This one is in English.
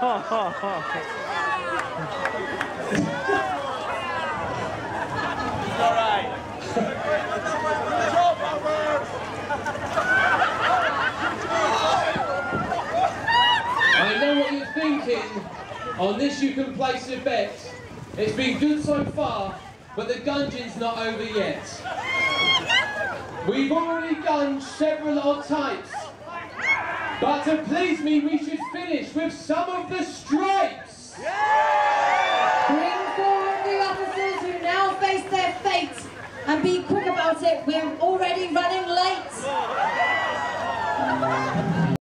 I know what you're thinking. On this you can place your bet. It's been good so far, but the gungeon's not over yet. We've already gunned several odd types. But to please me, we should finish and be quick about it. We're already running late.